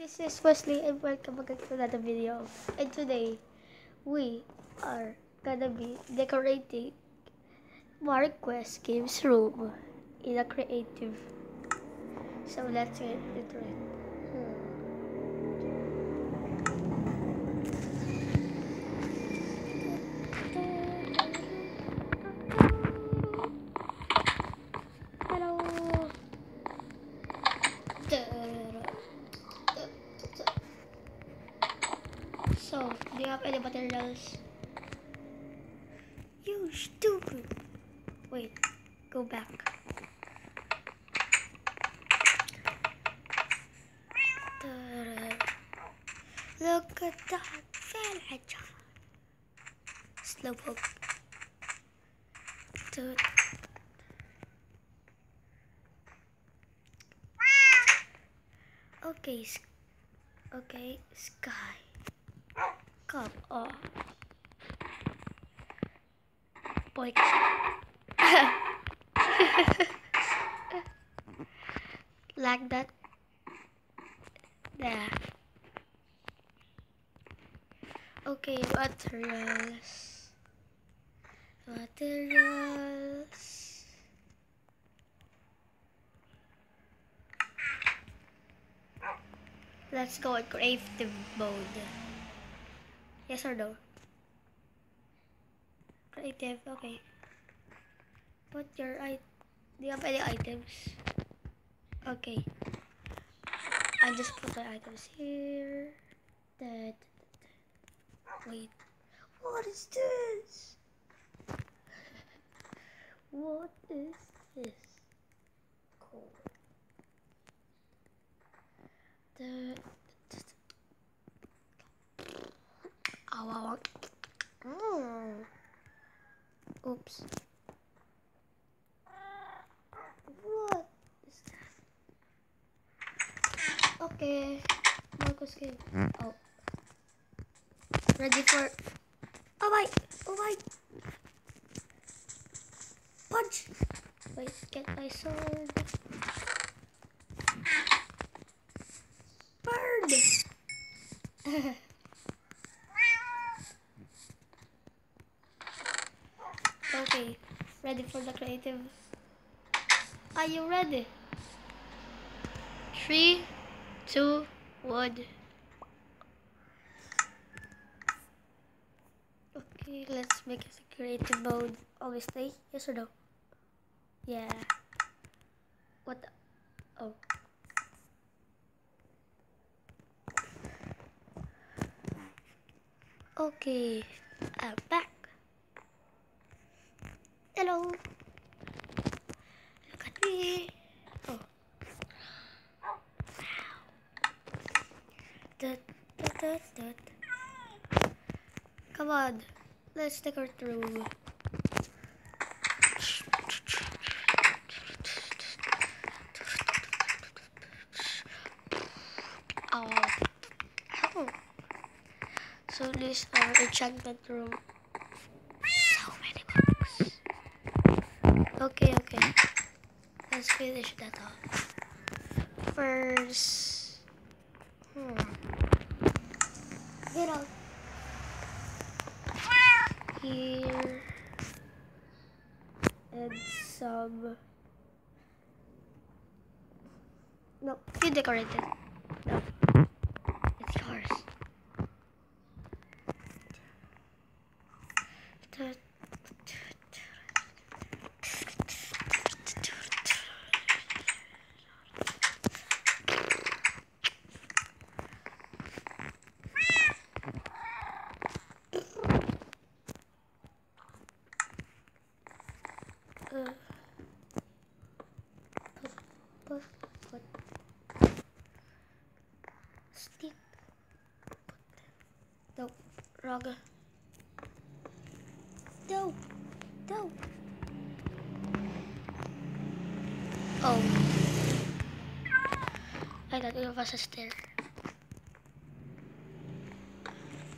This is Wesley and welcome back to another video. And today, we are gonna be decorating Marquest Games room in a creative. So let's get into it. Go back. Look at that village. Slowpoke. Okay, okay, sky. Come on. Boy. like that. There. Okay, materials. Materials. Let's go in creative mode. Yes or no? Creative, okay. Put your i. Do you have any items? Okay. I just put the items here. That. Wait. What is this? what is this? Cool. The. Ow, ow, ow. Mm. Oops. What is that? Okay. Marcos hmm. game. Oh. Ready for. Oh my! Oh my! Punch! Wait, get my sword. Bird! Okay, ready for the creative. Are you ready? Three, two, one. Make a creative mode. Always stay. Yes or no? Yeah. What? The? Oh. Okay, I'm back. Hello. Look at me. Oh. Wow. Come on. Let's take our through. Oh. Oh. So this is our enchantment room. So many books. Okay, okay. Let's finish that off. First. Hmm. Get out. Here. And some. No, you decorated. No. It's yours. Uh, put, put, put. Stick. Put. No, wrong. No, no. Oh. I thought it was a stair.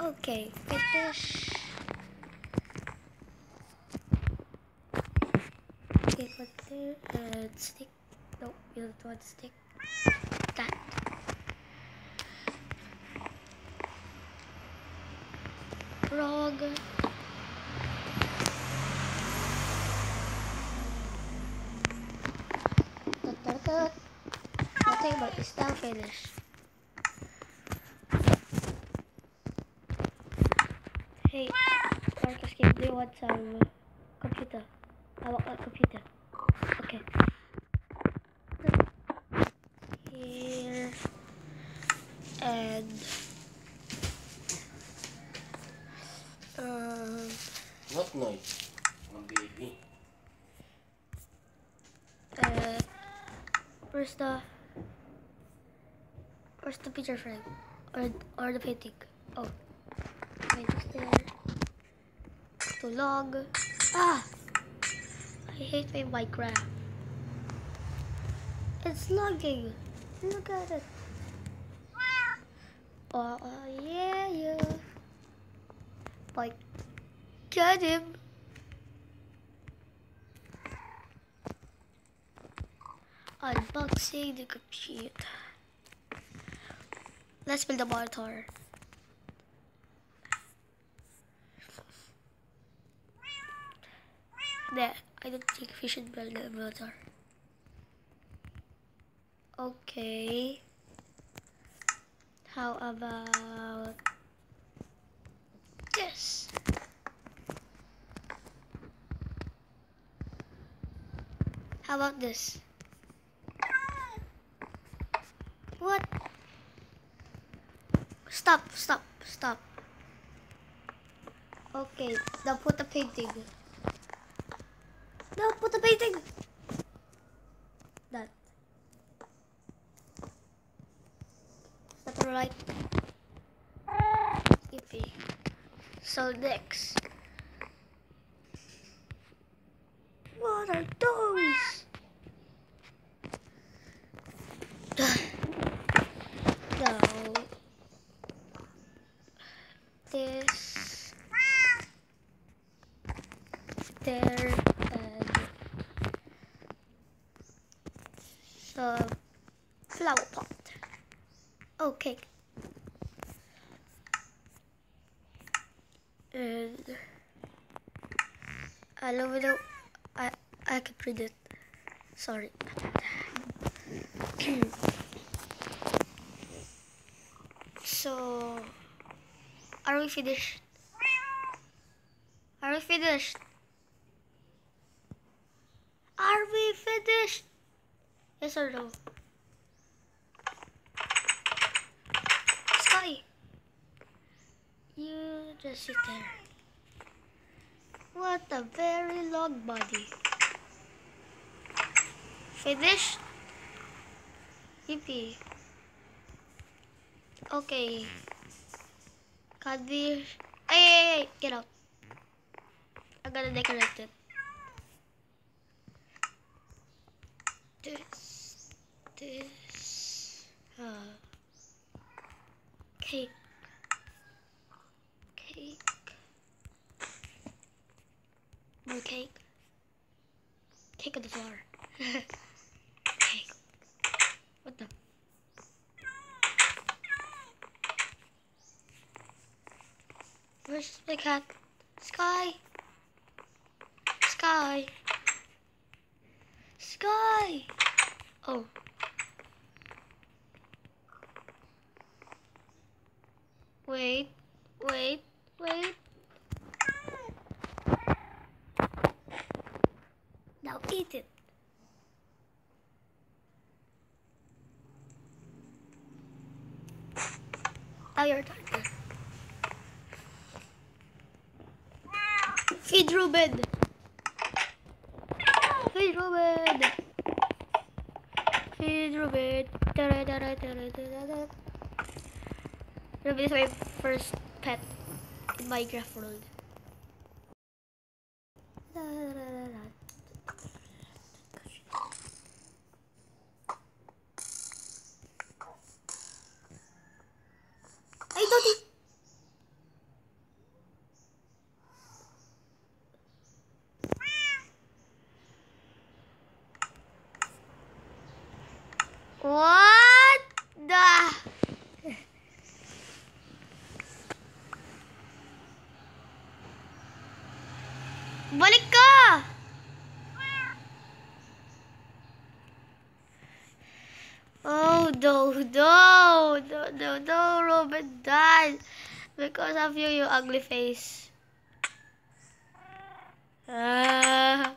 Okay, finish. Okay, put there and stick. No, you don't want stick. That. Tut. The table is now finished. Hey, Marcus, give me want some computer. I want a computer. Okay. Here and What noise? My baby. uh, where's the where's the picture frame or or the painting? Oh, wait, it's there. Too long. Ah, I hate my Minecraft. It's lagging. Look at it. Oh, oh yeah, yeah. Like, get him. Unboxing the computer. Let's build a monitor. Nah, I don't think we should build a monitor. Okay. How about this? How about this? What? Stop, stop, stop. Okay, now put the painting. No, put the painting. That. Is that right? Yippee. So next. What are those? no. This. There and some flower pot. Okay. And I love it. I I can read it. Sorry. So, are we finished? Are we finished? Are we finished? Yes or no? Sky, you just sit there. What a very long body. Finished? Yippee. Okay. We... Hey, hey, hey, get out. I'm gonna decorate it. This, this, uh, cake, cake, more cake, cake on the floor. cake. What the? Where's the cat? Sky. Sky. Sky. Oh. Wait, wait, wait. Now eat it. Now your turn. Feed Ruben. Feed Ruben. Feed Ruben. Da-da-da-da-da-da-da-da. Ruben is my first pet in Minecraft world. Da-da-da-da-da. Ay, What the? Balik ka! Oh, no, no, no, no, no, Robert died because of you, you ugly face. Ah.